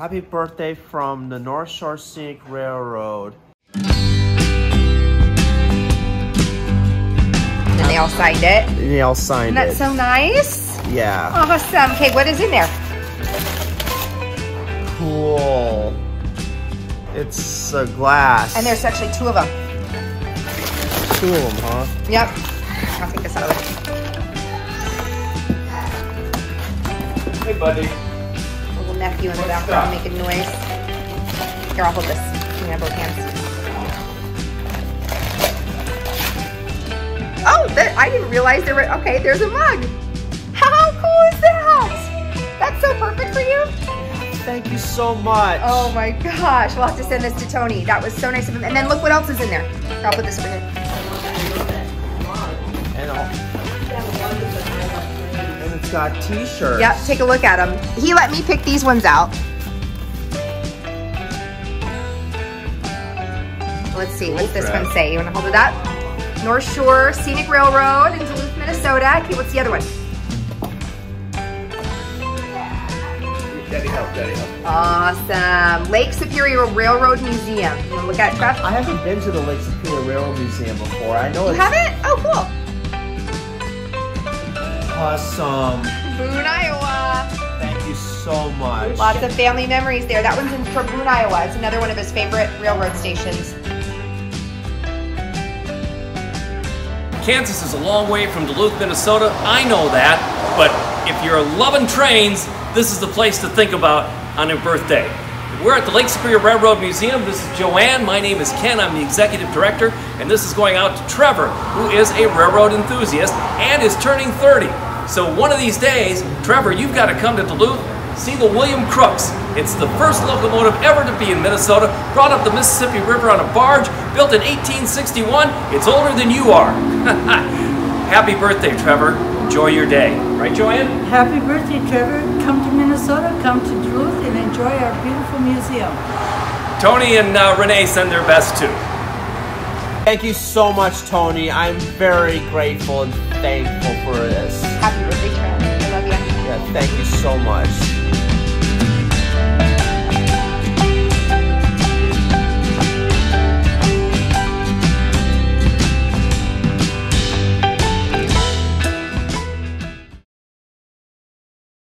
Happy birthday from the North Shore Scenic Railroad. And they all signed it. And They all signed Isn't that so nice? yeah. Awesome. Okay, what is in there? Cool. It's a glass. And there's actually two of them. two of them, huh? Yep. I'll take this out of it. Hey, buddy. Nephew in the background making noise. Here, I'll hold this. You can have both hands. Oh, that, I didn't realize there were, okay, there's a mug. How cool is that? That's so perfect for you. Thank you so much. Oh my gosh, we'll have to send this to Tony. That was so nice of him. And then look what else is in there. I'll put this over here. And, all, got t-shirts. Yep, take a look at them. He let me pick these ones out. Let's see, what's this one say? You wanna hold it up? North Shore Scenic Railroad in Duluth, Minnesota. Okay, what's the other one? Daddy help, daddy help. Awesome. Lake Superior Railroad Museum. You wanna look at it, Trev? I haven't been to the Lake Superior Railroad Museum before. I know You haven't? Oh, cool. Awesome. Boone, Iowa. Thank you so much. Lots of family memories there. That one's in from Boone, Iowa. It's another one of his favorite railroad stations. Kansas is a long way from Duluth, Minnesota. I know that, but if you're loving trains, this is the place to think about on your birthday. We're at the Lake Superior Railroad Museum. This is Joanne. My name is Ken. I'm the executive director, and this is going out to Trevor, who is a railroad enthusiast and is turning 30. So one of these days, Trevor, you've got to come to Duluth, see the William Crooks. It's the first locomotive ever to be in Minnesota, brought up the Mississippi River on a barge, built in 1861. It's older than you are. Happy birthday, Trevor. Enjoy your day. Right, Joanne? Happy birthday, Trevor. Come to Minnesota, come to Duluth, and enjoy our beautiful museum. Tony and uh, Renee send their best too. Thank you so much, Tony. I'm very grateful and thankful for this. Happy birthday, Trev. I love you. Yeah, thank you so much.